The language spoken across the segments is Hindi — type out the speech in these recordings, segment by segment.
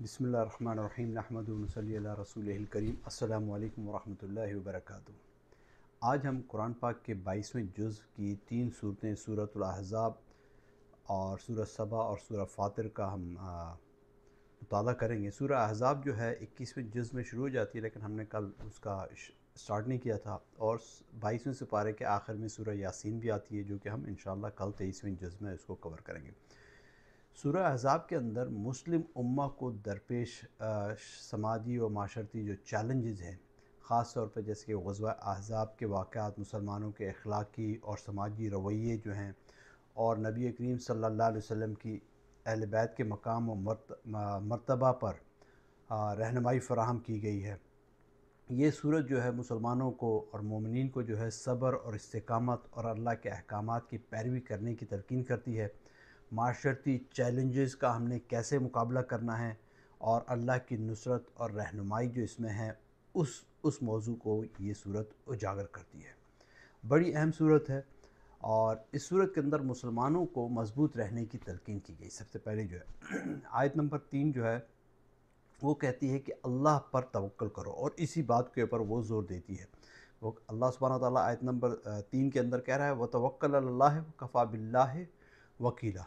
बसमीम नहमद रसूल करीम। अल्लाम वरहमल वबरक आज हम कुरान पाक के बाईसवें जुज़ की तीन सूरतें सूरत अहज़ाब और सूरत सबा और सूरत फ़ातिर का हम मुताल करेंगे। सूरह अहज़ाब जो है, इक्कीसवें जुज़ में शुरू हो जाती है, लेकिन हमने कल उसका स्टार्ट नहीं किया था। और बाईसवें सिपारे के आखिर में सूरह यासीन भी आती है, जो कि हम इन कल तेईसवें जुज़ में उसको कवर करेंगे। सूरह अहज़ाब के अंदर मुस्लिम उम्मा को दरपेश समाजी और माशरती जो चैलेंजेस हैं, ख़ास तौर पर जैसे कि गजवा अहज़ाब के वाक़ात मुसलमानों के अखलाक़ी और समाजी रवैये जो हैं और नबी करीम सल्लल्लाहु अलैहि वसल्लम की अहल बैत के मकाम व मरतबा पर रहनमाई फ़राहम की गई है। ये सूरत जो है मुसलमानों को और मोमिन को जो है सब्र और इस्तकामत और अल्लाह के अहकाम की पैरवी करने की तलकिन करती है। माशरती चैलेंजेस का हमने कैसे मुकाबला करना है और अल्लाह की नुसरत और रहनुमाई जो इसमें है, उस उस मौजू को ये सूरत उजागर करती है। बड़ी अहम सूरत है और इस सूरत के अंदर मुसलमानों को मज़बूत रहने की तलकिन की गई। सबसे पहले जो है, आयत नंबर तीन जो है, वो कहती है कि अल्लाह पर तवक्ल करो और इसी बात के ऊपर वो ज़ोर देती है। वो अल्लाह सुबहाना ताला आयत नंबर तीन के अंदर कह रहा है वह तवक्ल अल्लाह कफ़ा बिल्ला वकीला।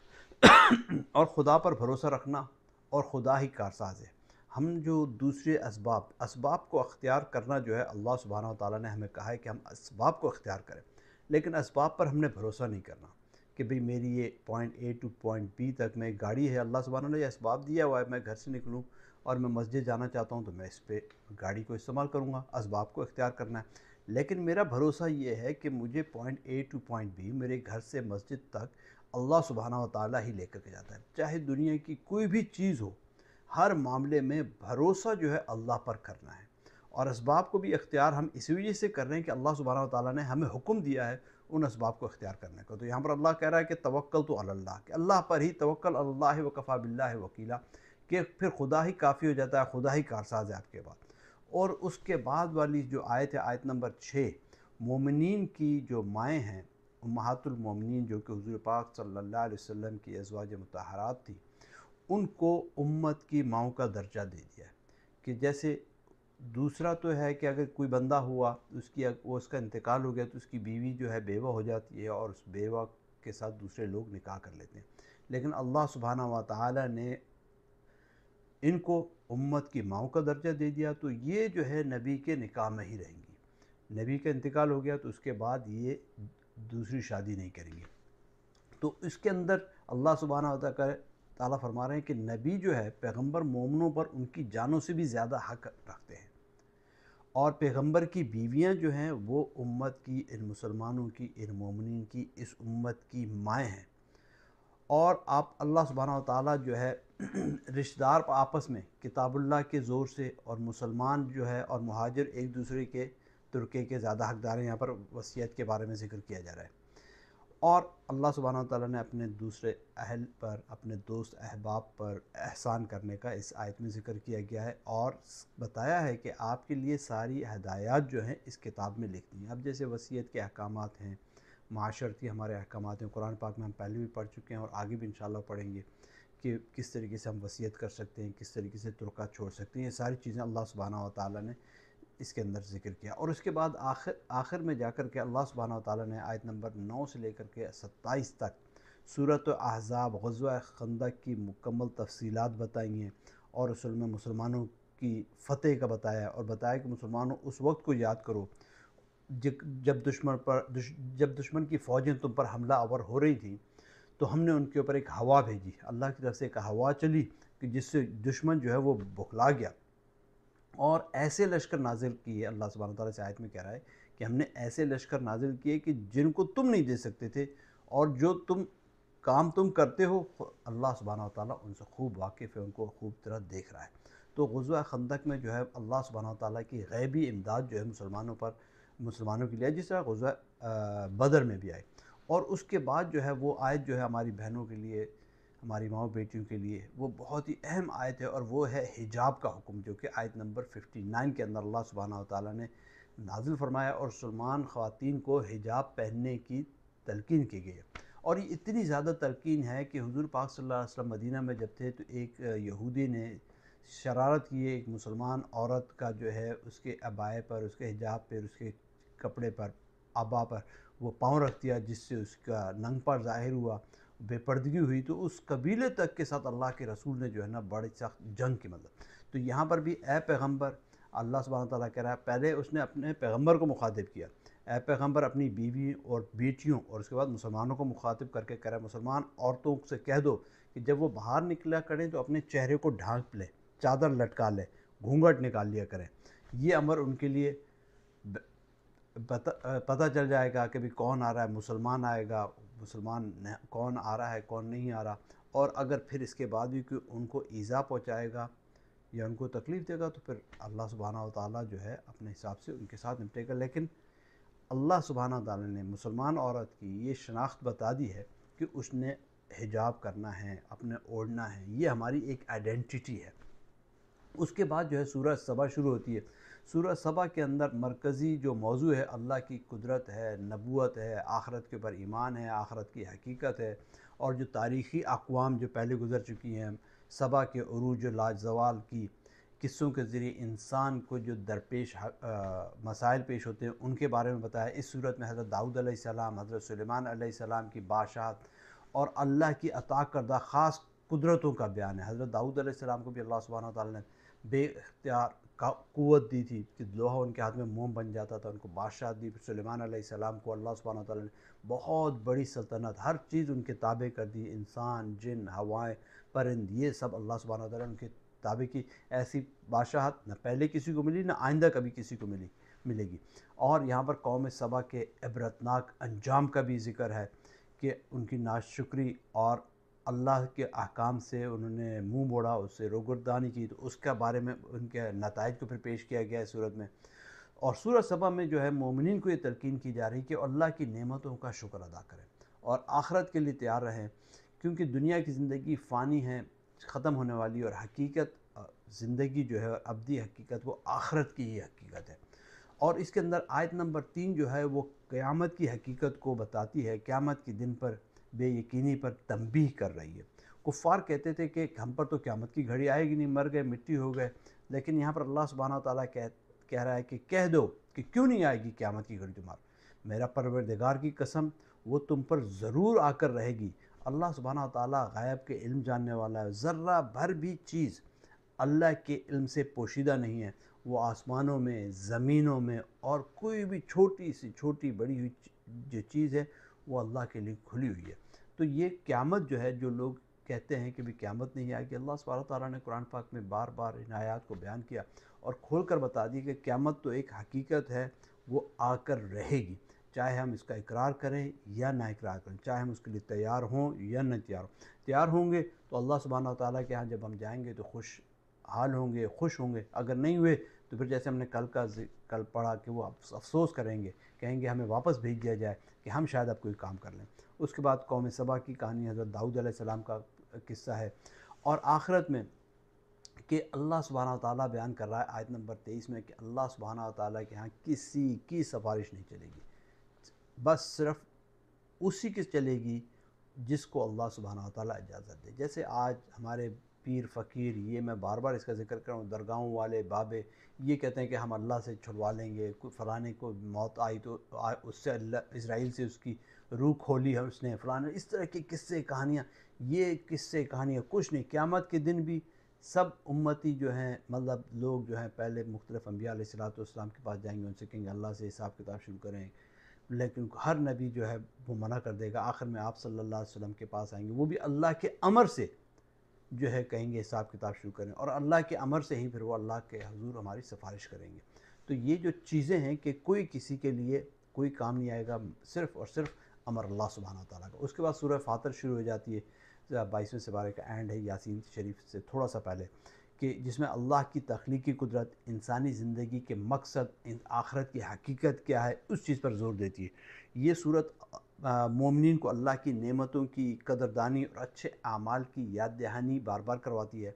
और ख़ुदा पर भरोसा रखना और ख़ुदा ही कारसाज है। हम जो दूसरे इसबाब इसबाब को अख्तियार करना जो है, अल्लाह सुबहाना ताली ने हमें कहा है कि हम इसबाब को अख्तियार करें। लेकिन इसबाब पर हमने भरोसा नहीं करना कि भाई मेरी ये point A to point B तक मैं गाड़ी है, अल्लाह सुबहाना ने यह इसबाब दिया हुआ है, मैं घर से निकलूँ और मैं मस्जिद जाना चाहता हूँ तो मैं इस पर गाड़ी को इस्तेमाल करूँगा इसबाब को अख्तियार करना है। लेकिन मेरा भरोसा ये है कि मुझे point A to point B मेरे घर से मस्जिद तक अल्लाह सुबहाना वाली ही लेकर के जाता है। चाहे दुनिया की कोई भी चीज़ हो, हर मामले में भरोसा जो है अल्लाह पर करना है। और इसबाब को भी अख्तियार हम इसी वजह से कर रहे हैं कि अल्लाह सुबहाना ताली ने हमें हुक्म दिया है उन इसबाब को अख्तियार करने का। तो यहाँ पर अल्लाह कह रहा है कि तवक्ल तो अल्लाह कि अल्लाह पर ही तवक्ल अल्लाह व कफ़ा बिल्ला वकीला, कि फिर खुदा ही काफ़ी हो जाता है, खुदा ही कारसाज है आपके बाद। और उसके बाद वाली जो आयत है, आयत नंबर छः मोमिन की जो माएँ हैं उम्मातुलमोमिन जो कि हजूर पाक अलैहि वसल्लम की अजवाज मतहरात थी, उनको उम्मत की माओ का दर्जा दे दिया कि जैसे दूसरा तो है कि अगर कोई बंदा हुआ, उसकी वो उसका इंतकाल हो गया तो उसकी बीवी जो है बेवा हो जाती है और उस बेवा के साथ दूसरे लोग निकाह कर लेते हैं। लेकिन अल्लाह सुबहाना व ताली ने इनको उम्मत की माओ का दर्जा दे दिया तो ये जो है नबी के निकाह में ही रहेंगी। नबी का इंतकाल हो गया तो उसके बाद ये दूसरी शादी नहीं करेंगे। तो इसके अंदर अल्लाह सुबहाना ताला फरमा रहे हैं कि नबी जो है, पैगंबर मोमनों पर उनकी जानों से भी ज़्यादा हक रखते हैं। और पैगंबर की बीवियाँ जो हैं, वो उम्मत की, इन मुसलमानों की, इन मोमिन की, इस उम्मत की माएँ हैं। और आप अल्लाह सुबहाना ताला जो है, रिश्तेदार आपस में, किताबुल्लाह के ज़ोर से, और मुसलमान जो है, और महाजर एक दूसरे के तुर्की के ज़्यादा हकदार हैं, यहाँ पर वसीयत के बारे में ज़िक्र किया जा रहा है। और अल्लाह सुबहाना ताला ने अपने दूसरे अहल पर, अपने दोस्त अहबाब पर एहसान करने का इस आयत में ज़िक्र किया गया है और बताया है कि आपके लिए सारी हदायत जो हैं इस किताब में लिख दी हैं। अब जैसे वसीयत के अहकाम हैं, माशरती हमारे अहकाम हैं, कुरान पाक में हम पहले भी पढ़ चुके हैं और आगे भी इन पढ़ेंगे कि किस तरीके से हम वसीयत कर सकते हैं, किस तरीके से तुरका छोड़ सकते हैं। ये सारी चीज़ें अल्लाह सुबहाना ताली ने इसके अंदर ज़िक्र किया। और उसके बाद आखिर आखिर में जाकर के अल्लाह सुबहाना ताली ने आयत नंबर नौ से लेकर के सत्ताईस तक सूरत अहज़ाब, गज़वा खंदक की मुकम्मल तफसीलात बताई हैं और असल में मुसलमानों की फ़तेह का बताया और बताया कि मुसलमानों, उस वक्त को याद करो जब दुश्मन पर जब दुश्मन की फ़ौजें तुम पर हमला आवर हो रही थी तो हमने उनके ऊपर एक हवा भेजी। अल्लाह की तरफ़ से एक हवा चली कि जिससे दुश्मन जो है वो बुखला गया। और ऐसे लश्कर नाजिल किए, अल्लाह सुबहान ताला से आयत में कह रहा है कि हमने ऐसे लश्कर नाजिल किए कि जिनको तुम नहीं दे सकते थे और जो तुम, काम तुम करते हो, अल्लाह सुबहाना ताला उनसे खूब वाकिफ़ है, उनको खूब तरह देख रहा है। तो गजवा खंदक में जो है, अल्लाह सुबहाना ताला की गैबी इमदाद जो है मुसलमानों पर, मुसलमानों के लिए जिस तरह गजवा बदर में भी आए और उसके बाद जो है, वो आयत जो है हमारी बहनों के लिए हमारी माओ बेटियों के लिए वो बहुत ही अहम आयत है और वो है हिजाब का हुक्म, जो कि आयत नंबर 59 के अंदर अल्लाह सुबहाना ताली ने नाजिल फरमाया और सलमान ख़वान को हिजाब पहनने की तलकिन की गई और ये इतनी ज़्यादा तलकिन है कि हुजूर पाक वसल्लम मदीना में जब थे तो एक यहूदी ने शरारत की एक मुसलमान औरत का जो है उसके अबाए पर, उसके हिजाब पर, उसके कपड़े पर, आबा पर वो पाँव रख दिया, जिससे उसका नंग पर ज़ाहिर हुआ। बेपर्दगी हुई तो उस कबीले तक के साथ अल्लाह के रसूल ने जो है ना बड़े सख्त जंग की मतलब तो यहाँ पर भी, ए पैगंबर अल्लाह सुबहान ताली कह रहा है, पहले उसने अपने पैगंबर को मुखातिब किया। ए पैगंबर अपनी बीवी और बेटियों और उसके बाद मुसलमानों को मुखातिब करके कह रहा है, मुसलमान, औरतों से कह दो कि जब वो बाहर निकला करें तो अपने चेहरे को ढांक लें, चादर लटका लें, घूंघट निकाल लिया करें। ये अमर उनके लिए पता पता चल जाएगा कि भी कौन आ रहा है, मुसलमान आएगा मुसलमान कौन आ रहा है, कौन नहीं आ रहा। और अगर फिर इसके बाद भी कोई उनको ईज़ा पहुँचाएगा या उनको तकलीफ़ देगा तो फिर अल्लाह सुबहाना ताली जो है अपने हिसाब से उनके साथ निपटेगा। लेकिन अल्लाह सुबहाना ताली ने मुसलमान औरत की ये शनाख्त बता दी है कि उसने हिजाब करना है, अपने ओढ़ना है। ये हमारी एक आइडेंटिटी है। उसके बाद जो है सूरज सबा शुरू होती है। सूरज सबा के अंदर मरकज़ी जो मौजू है, अल्लाह की कुदरत है नबूत है, आखरत के ऊपर ईमान है, आखरत की हकीकत है और जो तारीख़ी अकवाम जो पहले गुजर चुकी हैं, सबा के अरूज लाजवाल की किस्सों के ज़रिए इंसान को जो दरपेश मसाइल पेश होते हैं, उनके बारे में बताया। इस सूरत में हज़रत दाऊद आसमाम हज़रत सलेमान की बादशाहत और अल्लाह की अता करदा ख़ास कुदरतों का बयान है। हज़रत दाऊद आसमाम को भी अल्लाह सुबहाना ने बेख्तियार क़वत दी थी कि लोहा उनके हाथ में मोम बन जाता था, उनको बादशाह दी सलेमान सलाम को अल्लाह सुबहाना ताला ने बहुत बड़ी सल्तनत, हर चीज़ उनके ताबे कर दी, इंसान, जिन, हवाएँ, परिंद, ये सब अल्लाह सुबहाना ताला उनके ताबे की। ऐसी बादशाहत न पहले किसी को मिली, ना आइंदा कभी किसी को मिली, मिलेगी। और यहाँ पर कौम सबा के इबरतनाक अंजाम का भी ज़िक्र है कि उनकी नाशुक्री और अल्लाह के अहकाम से उन्होंने मुँह मोड़ा उससे रोगरदानी की तो उसके बारे में उनके नतज को फिर पेश किया गया है सूरत में। और सूरत सभा में जो है मोमिन को ये तलकिन की जा रही है कि अल्लाह की नेमतों का शुक्र अदा करें और आखरत के लिए तैयार रहें, क्योंकि दुनिया की ज़िंदगी फ़ानी है, ख़त्म होने वाली और हकीकत ज़िंदगी जो है अबदी हकीकत, वो आखरत की ही हकीकत है। और इसके अंदर आयत नंबर तीन जो है वो क़यामत की हकीकत को बताती है। क़्यामत के दिन पर बेयकीनी पर तंबी कर रही है। कुफ़ार कहते थे कि हम पर तो क़्यामत की घड़ी आएगी नहीं, मर गए, मिट्टी हो गए। लेकिन यहाँ पर अल्लाह सुबहाना ताला कह कह रहा है कि कह दो कि क्यों नहीं आएगी क़्यामत की घड़ी तुम्हारा? मेरा परवरदिगार की कसम, वो तुम पर ज़रूर आकर रहेगी। अल्लाह सुबहाना ताला गायब के इल्म जानने वाला है। ज़र्रा भर भी चीज़ अल्लाह के इल्म से पोशीदा नहीं है। वो आसमानों में, ज़मीनों में और कोई भी छोटी सी, छोटी बड़ी हुई जो चीज़ है, वो अल्लाह के लिए खुली हुई है। तो ये क़्यामत जो है, जो लोग कहते हैं कि भी क़्यामत नहीं आएगी अल्लाह सुबहाना ताला ने कुरान पाक में बार बार इन आयात को बयान किया और खोल कर बता दी कि क़्यामत तो एक हकीकत है, वो आकर रहेगी। चाहे हम इसका इकरार करें या ना इकरार करें, चाहे हम उसके लिए तैयार हों या न तैयार हों। तैयार होंगे तो अल्लाह सुबहाना ताला के यहाँ जब हम जाएँगे तो खुश हाल होंगे, खुश होंगे। अगर नहीं हुए तो फिर जैसे हमने कल का कल पढ़ा कि वो अफसोस करेंगे, कहेंगे हमें वापस भेज दिया जाए कि हम शायद अब कोई काम कर लें। उसके बाद कौम सबा की कहानी हज़रत दाऊद सलाम का किस्सा है। और आखिरत में कि अल्लाह सुबहाना ताली बयान कर रहा है, आयत नंबर तेईस में कि अल्लाह सुबहाना ताली के यहाँ किसी की सिफारिश नहीं चलेगी। बस सिर्फ़ उसी की चलेगी जिसको अल्लाह सुबहाना ताली इजाज़त दे। जैसे आज हमारे पीर फ़कीर ये मैं बार बार इसका ज़िक्र कर रहा हूँ। दरगाहों वाले बाबे ये कहते हैं कि हम अल्लाह से छुड़वा लेंगे कोई फ़लाने को मौत आई तो आ, उससे अल्लाह इसराइल से उसकी रूह खोली है उसने फ़लाने इस तरह की किस्से कहानियाँ ये किस्से कहानियाँ कुछ नहीं क़्यामत के दिन भी सब उम्मती जो हैं मतलब लोग जो हैं पहले मुख्तलिफ़ अम्बिया सलाम के पास जाएँगे उनसे कहेंगे अल्लाह से हिसाब किताब शुरू करें लेकिन हर नबी जो है वो मना कर देगा आखिर में आप सल्लल्लाहु अलैहि वसल्लम के पास आएँगे वो भी अल्लाह के अमर से। जो है कहेंगे, हिसाब किताब शुरू करें और अल्लाह के अमर से ही फिर वो अल्लाह के हजूर हमारी सिफारिश करेंगे। तो ये जो चीज़ें हैं कि कोई किसी के लिए कोई काम नहीं आएगा, सिर्फ़ और सिर्फ़ अमर अल्लाह सुबहाना ताला का। उसके बाद सूरह फातर शुरू हो जाती है बाईसवें सिपारे का एंड है, यासीन शरीफ से थोड़ा सा पहले, कि जिसमें अल्लाह की तख्लीकी कुदरत, इंसानी ज़िंदगी के मकसद आखरत की हकीकत क्या है, उस चीज़ पर ज़ोर देती है। ये सूरत मोमिन को अल्लाह की नेमतों की कदरदानी और अच्छे आमाल की याद दहानी बार बार करवाती है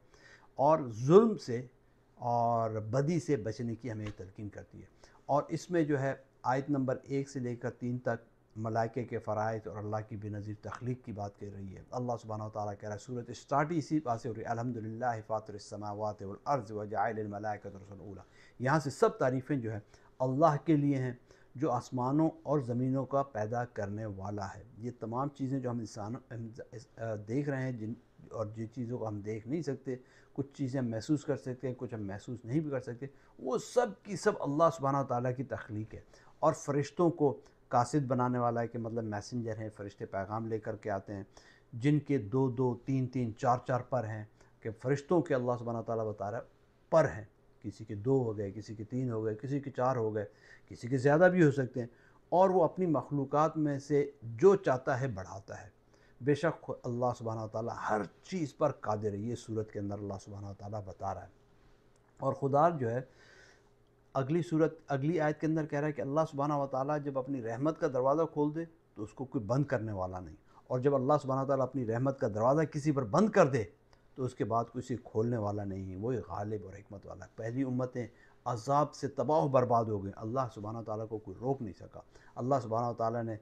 और जुल्म से और बदी से बचने की हमें तलकिन करती है। और इसमें जो है, आयत नंबर एक से लेकर तीन तक मलाइके के फ़रज़ और अल्लाह की बेनज़ीर तख्लीक की बात कर रही है। अल्लाह सुबहाना ताली कह रहा है, सूरत स्टार्ट ही इसी बात से हो रही है। अलहमदिल्ला फ़ातरसमावत अर्ज़ वजामलाकतरसला यहाँ से सब तारीफ़ें जो है, अल्लाह के लिए हैं जो आसमानों और ज़मीनों का पैदा करने वाला है। ये तमाम चीज़ें जो हम इंसान देख रहे हैं, जिन, और जिन चीज़ों को हम देख नहीं सकते, कुछ चीज़ें महसूस कर सकते हैं, कुछ हम महसूस नहीं भी कर सकते, वो सब की सब अल्लाह सुबहाना ताली की तख्लीक है। और फ़रिश्तों को कासिद बनाने वाला है कि मतलब मैसेंजर हैं, फ़रिश्ते पैगाम लेकर के आते हैं, जिनके दो दो, तीन तीन, चार चार पर हैं, कि फ़रिश्तों के अल्लाह सुबहाना ताली बता रहा है, पर हैं। किसी के दो हो गए, किसी के तीन हो गए, किसी के चार हो गए, किसी के ज़्यादा भी हो सकते हैं, और वो अपनी मखलूक़ात में से जो चाहता है बढ़ाता है। बेशक अल्लाह सुबहाना ताली हर चीज़ पर कादिर है, ये सूरत के अंदर अल्लाह सुबहाना ताली बता रहा है। और खुदा जो है, अगली सूरत, अगली आयत के अंदर कह रहा है कि अल्लाह सुबहाना ताली जब अपनी रहमत का दरवाज़ा खोल दे तो उसको कोई बंद करने वाला नहीं। और जब अल्लाह सुबहाना ताली अपनी रहमत का दरवाज़ा किसी पर बंद कर दे तो उसके बाद किसी खोलने वाला नहीं है। वही गालिब और हमत वाला। पहली उम्मतें अजाब से तबाह बर्बाद हो गई। अल्लाह सुबहाना ताली को कोई रोक नहीं सका। अल्लाह सुबहाना ताली ने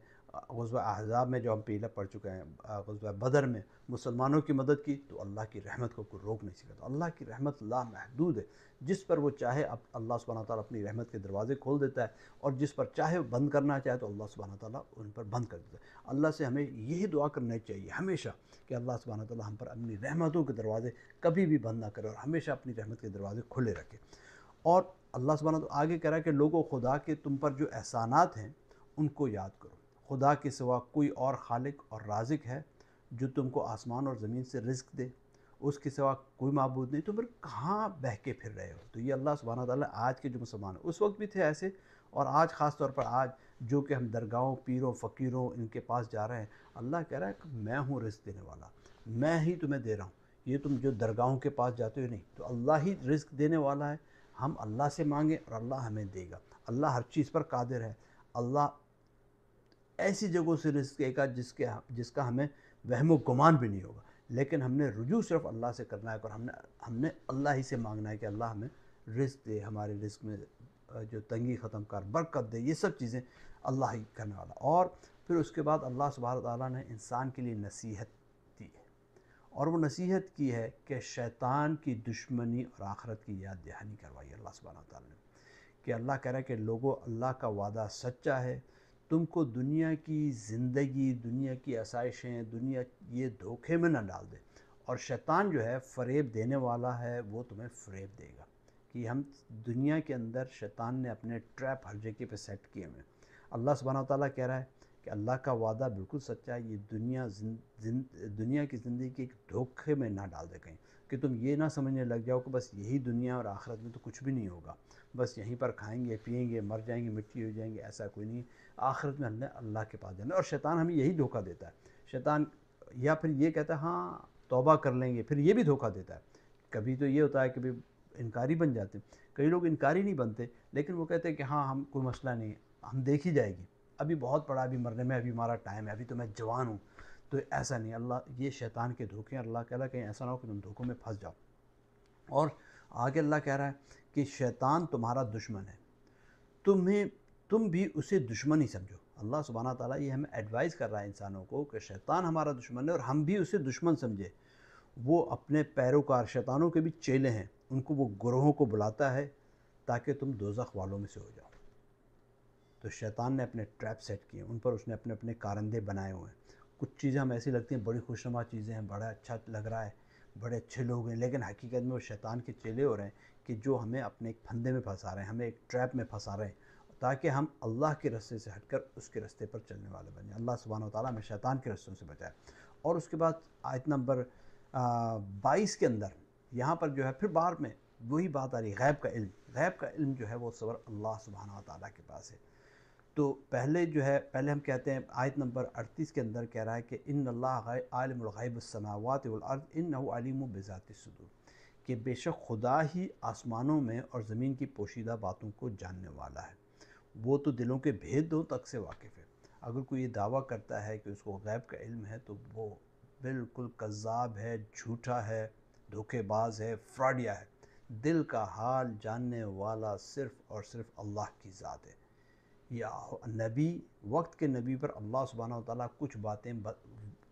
गजब अहज़ाब में जो हम पीला पढ़ चुके हैं गजब बदर में मुसलमानों की मदद की तो अल्लाह की रहमत को कोई रोक नहीं सकता तो अल्लाह की रहमत लामहदूद है। जिस पर वो चाहे अब अल्लाह सुबहाना ताली अपनी रहमत के दरवाज़े खोल देता है और जिस पर चाहे बंद करना चाहे तो अल्लाह सुबहाना ताली उन पर बंद कर देता है। अल्लाह से हमें यही दुआ करनी चाहिए हमेशा कि अल्लाह सुबहाना ताली हम पर अपनी रहमतों के दरवाज़े कभी भी बंद ना करे और हमेशा अपनी रहमत के दरवाज़े खुले रखे। और अल्लाह सुबहाना आगे कह रहा है कि लोगों, खुदा के तुम पर जो एहसानात हैं, उनको याद करो। खुदा के सिवा कोई और खालिक और राजिक है जो तुमको आसमान और ज़मीन से रिस्क दे? उसके सिवा कोई मबूद नहीं। तो फिर कहाँ बह के फिर रहे हो? तो ये अल्लाह सुबहाना ताला आज के जो मुसलमान उस वक्त भी थे ऐसे। और आज ख़ास तौर पर आज जो कि हम दरगाहों, पीरों, फ़कीरों इनके पास जा रहे हैं, अल्लाह कह रहा है कि मैं हूँ रिस्क देने वाला। मैं ही तुम्हें दे रहा हूँ। ये तुम जो दरगाहों के पास जाते हो नहीं तो अल्लाह ही रिस्क देने वाला है। हम अल्लाह से मांगें और अल्लाह हमें देगा। अल्लाह हर चीज़ पर कादिर है। अल्लाह ऐसी जगहों से रिस्क देगा जिसके जिसका हमें वहम गुमान भी नहीं होगा। लेकिन हमने रुजू सिर्फ़ अल्लाह से करना है और हमने हमने अल्लाह ही से मांगना है कि अल्लाह हमें रिस्क दे, हमारे रिस्क में जो तंगी ख़त्म कर, बरकत दे, ये सब चीज़ें अल्लाह ही करने वाला। और फिर उसके बाद अल्लाह सुबह ताली ने इंसान के लिए नसीहत दी है। और वो नसीहत की है कि शैतान की दुश्मनी और आखरत की याद दहानी करवाई अल्लाह सुबह ताली ने। कि अल्लाह कह रहा है कि लोगों, अल्लाह का वादा सच्चा है तुमको दुनिया की ज़िंदगी दुनिया की आसाइशें दुनिया ये धोखे में ना डाल दे। और शैतान जो है फ़रेब देने वाला है वो तुम्हें फ़रेब देगा कि हम दुनिया के अंदर शैतान ने अपने ट्रैप हर जगह पे सेट किए हुए अल्लाह सुबहाना ताला कह रहा है कि अल्लाह का वादा बिल्कुल सच्चा है ये दुनिया जिन, जिन, दुनिया की ज़िंदगी के एक धोखे में ना डाल दे कहीं। कि तुम ये ना समझने लग जाओ कि बस यही दुनिया और आखिरत में तो कुछ भी नहीं होगा। बस यहीं पर खाएँगे पिएँगे मर जाएँगे, मिट्टी हो जाएँगे, ऐसा कोई नहीं। आखिरत में हमने अल्लाह के पास जाना और शैतान हमें यही धोखा देता है। शैतान या फिर ये कहता है हाँ तोबा कर लेंगे। फिर ये भी धोखा देता है। कभी तो ये होता है कि भाई इनकारी बन जाते हैं। कई लोग इनकारी नहीं बनते, लेकिन वो कहते हैं कि हाँ हम, कोई मसला नहीं, हम देख जाएगी। अभी बहुत पड़ा, अभी मरने में अभी हमारा टाइम है, अभी तो मैं जवान हूँ। तो ऐसा नहीं अल्लाह, ये शैतान के धोखे अल्लाह कह रहा कहीं ऐसा ना हो कि तुम धोखों में फंस जाओ। और आगे अल्लाह कह रहा है कि शैतान तुम्हारा दुश्मन है। तुम्हें, तुम भी उसे दुश्मन ही समझो। अल्लाह सुबहाना ताला ये हमें एडवाइस कर रहा है इंसानों को कि शैतान हमारा दुश्मन है और हम भी उसे दुश्मन समझे। वो अपने पैरोकार शैतानों के भी चेले हैं। उनको वो ग्रोहों को बुलाता है ताकि तुम दोजख वालों में से हो जाओ। तो शैतान ने अपने ट्रैप सेट किए। उन पर उसने अपने अपने कारंदे बनाए हुए हैं। कुछ चीज़ें हम ऐसी लगती हैं, बड़ी खुशनुमा चीज़ें हैं, बड़ा अच्छा लग रहा है, बड़े अच्छे लोग हैं, लेकिन हकीकत में वो शैतान के चेले हो रहे हैं कि जो हमें अपने एक फंदे में फंसा रहे हैं, हमें एक ट्रैप में फंसा रहे हैं, ताकि हम अल्लाह के रस्ते से हटकर उसके रस्ते पर चलने वाले बने अल्लाह सुबहान ताली हमें शैतान के रस्तों से बचाए। और उसके बाद आयत नंबर बाईस के अंदर, यहाँ पर जो है, फिर बार में वही बात आ रही है, गैब का इल्म। गैब का इल्म जो है, वो सबर अल्लाह सुबहाना ताली के पास है। तो पहले जो है, पहले हम कहते हैं, आयत नंबर 38 के अंदर कह रहा है कि इन आलमगैबसमावत इन नलीम बेज़ात सदूर। कि बेशक खुदा ही आसमानों में और ज़मीन की पोशीदा बातों को जानने वाला है। वो तो दिलों के भेदों तक से वाकिफ़ है। अगर कोई ये दावा करता है कि उसको गैब का इल्म है तो वो बिल्कुल कज़ाब है, झूठा है, धोखेबाज है, फ्रॉडिया है। दिल का हाल जानने वाला सिर्फ़ और सिर्फ़ अल्लाह की ज़ात है। या नबी, वक्त के नबी पर अल्लाह सुबहाना ताली कुछ बातें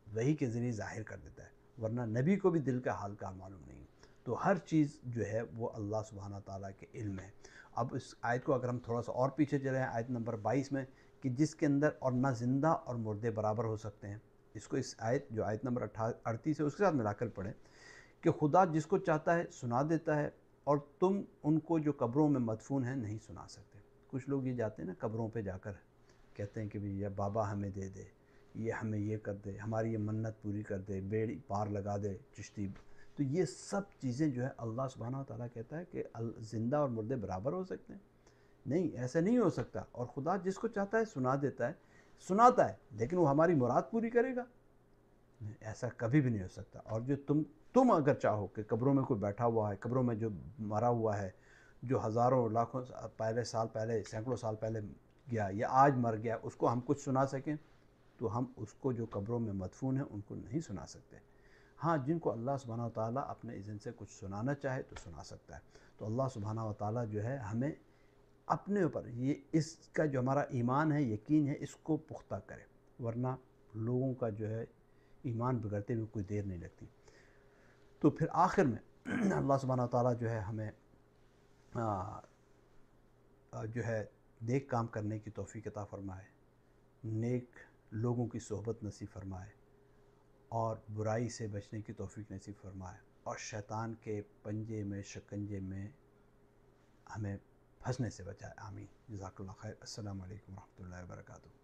वही के ज़रिए ज़ाहिर कर देता है, वरना नबी को भी दिल का हाल का मालूम नहीं तो हर चीज़ जो है वो अल्लाह सुबहाना ताली के इल्म है। अब इस आयत को अगर हम थोड़ा सा और पीछे चले हैं, आयत नंबर 22 में, कि जिसके अंदर और ना ज़िंदा और मुर्दे बराबर हो सकते हैं, इसको इस आयत, जो आयत नंबर अट्ठा अड़तीस है, उसके साथ मिलाकर पढ़ें, कि खुदा जिसको चाहता है सुना देता है और तुम उनको जो कब्रों में मदफून हैं नहीं सुना सकते। कुछ लोग ये जाते हैं ना कब्रों पे जाकर, कहते हैं कि भैया बाबा हमें दे दे, ये हमें ये कर दे, हमारी ये मन्नत पूरी कर दे, बेड़ी पार लगा दे, चिश्ती। तो ये सब चीज़ें जो है अल्लाह सुबहाना ताला कहता है कि ज़िंदा और मुर्दे बराबर हो सकते हैं। नहीं, ऐसा नहीं हो सकता। और खुदा जिसको चाहता है सुना देता है, सुनाता है, लेकिन वो हमारी मुराद पूरी करेगा। ऐसा कभी भी नहीं हो सकता। और जो तुम तुम अगर चाहो कि कब्रों में कोई बैठा हुआ है, कब्रों में जो मरा हुआ है जो हज़ारों लाखों पहले साल, पहले सैकड़ों साल पहले गया, या आज मर गया, उसको हम कुछ सुना सकें तो हम उसको जो कब्रों में मदफून है, उनको नहीं सुना सकते। हाँ जिनको अल्लाह सुबहाना ताली अपने इज़न से कुछ सुनाना चाहे तो सुना सकता है। तो अल्लाह सुबहाना ताली जो है, हमें अपने ऊपर, ये इसका जो हमारा ईमान है, यकीन है, इसको पुख्ता करें, वरना लोगों का जो है, ईमान बिगड़ते हुए कोई देर नहीं लगती। तो फिर आखिर में अल्लाह सुबहाना ताली जो है, हमें जो है, नेक काम करने की तोफ़ी अता फ़रमाए, नेक लोगों की सोहबत नसीब फरमाए, और बुराई से बचने की तोफ़ी नसीब फरमाए। और शैतान के पंजे में, शकंजे में हमें फंसने से बचाए। आमीन। जजाक खैर। असल वरहमल रहमतुल्लाहि व बरकातुहू